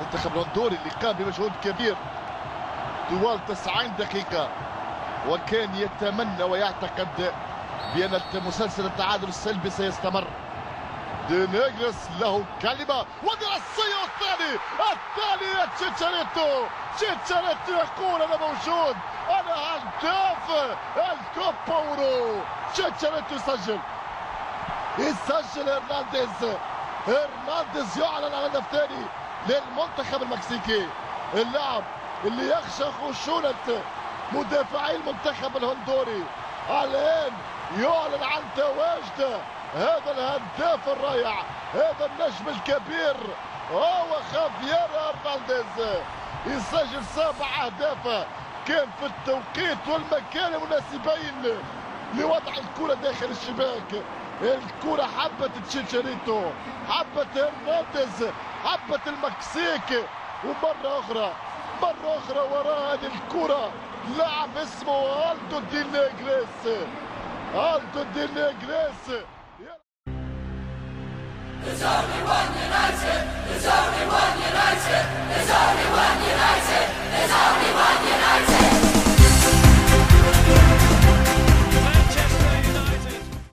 المنتخب الهندوري اللي قام بمجهود كبير. طوال 90 دقيقة. وكان يتمنى ويعتقد بأن مسلسل التعادل السلبي سيستمر. دينيغرس له كلمة. ودراسية الثاني الثاني تشيتشاريتو تشيتشاريتو يقول أنا موجود. أنا هداف الكوبورو تشيتشاريتو يسجل. يسجل هرنانديز. هرنانديز يعلن عن هدف ثاني. للمنتخب المكسيكي. اللاعب اللي يخشى خشونة مدافعي المنتخب الهندوري. الآن يعلن عن تواجده هذا الهداف الرائع هذا النجم الكبير هو خافير هرنانديز يسجل سبع أهداف كان في التوقيت والمكان المناسبين لوضع الكرة داخل الشباك. الكرة حبت تشيتشاريتو حبت هرنانديز حبت المكسيك ومرة أخرى مرة أخرى وراء هذه الكرة لاعب اسمه ألدو دي نيجريس. ألدو دي نيجريس. There's only one